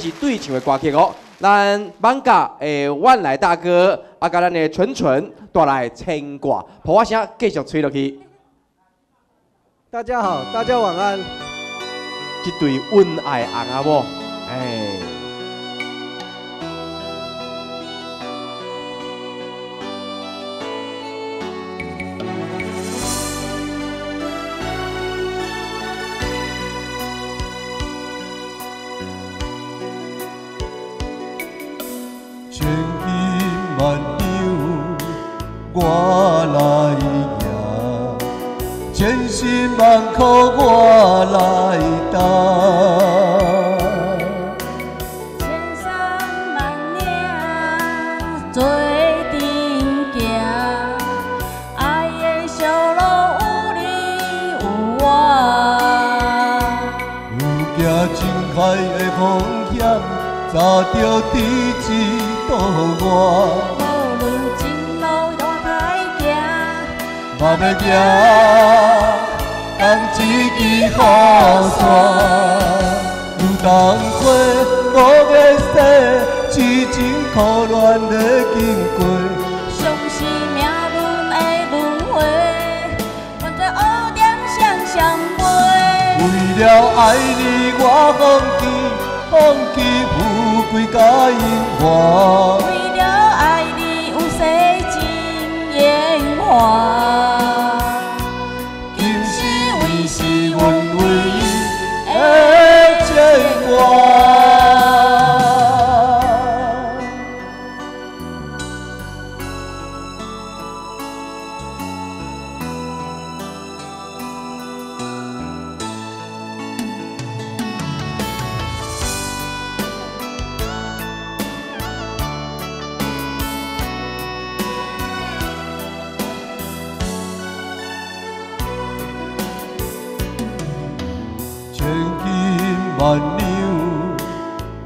这是对唱的歌曲哦。咱放假诶，万来大哥，啊，甲咱的纯纯带来牵挂，普我声继续吹落去。大家好，大家晚安。一对恩爱红啊无，哎。我来赢，千辛万苦我来担。千山万岭做阵行，爱的小路有你有我。有行情海的风险，早着知知道我，要行，同一支雨伞。有当花五月雪，痴情苦恋的经过。相是命运的轮回，愿做乌点双双飞。为了爱你，我放弃放弃富贵甲荣华。万两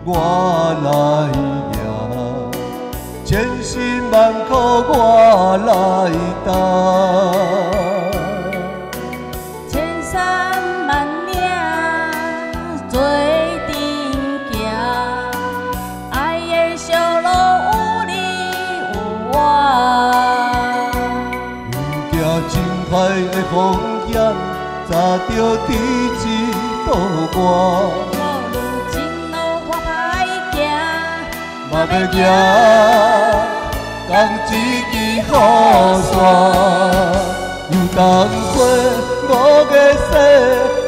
我来赢，千辛万苦我来担。千山万岭做阵行，爱的小路有你有我。有行情海的风险，早着知知道我，无论前路我歹行，嘛要行，同一支雨伞。有当花五月雪，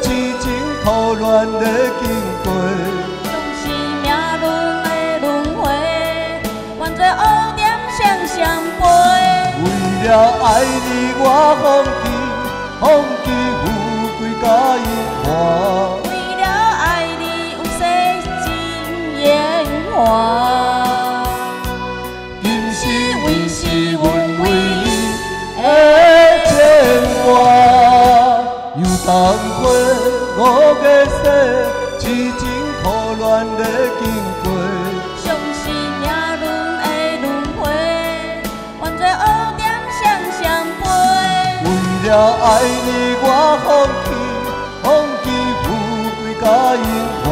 痴情苦恋的经过。总是命运的轮回，愿做乌点双双飞。为了爱你，我放弃放五月雪，痴情苦恋的经过。相是命运的轮回，愿做乌点双双飞。为了爱你，我放弃放弃富贵甲荣华。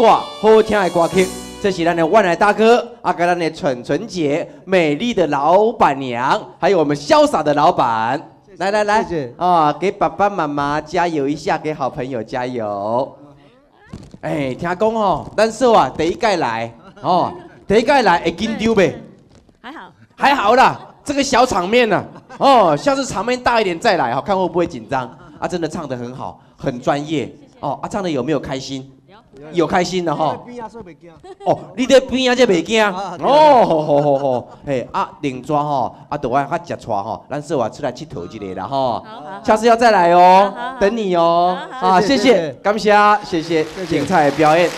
挂好听的歌曲，这是咱的万来大哥，啊，跟咱的蠢蠢姐，美丽的老板娘，还有我们潇洒的老板。来来来，啊，给爸爸妈妈加油一下，给好朋友加油。哎，听讲哦，咱说啊，第一届来哦，第一届来会紧张呗？还好，还好啦，这个小场面呢、哦，下次场面大一点再来哈，看会不会紧张啊？真的唱得很好，很专业哦。啊，唱的有没有开心？有开心的哈。哦，你伫边啊，这袂惊。哦，好好好好，嘿啊，另抓吼，啊，都爱较食带吼，咱说话出来佚佗一下啦吼。下次要再来哦等你哦。啊，谢谢感谢，谢谢谢谢精彩的表演。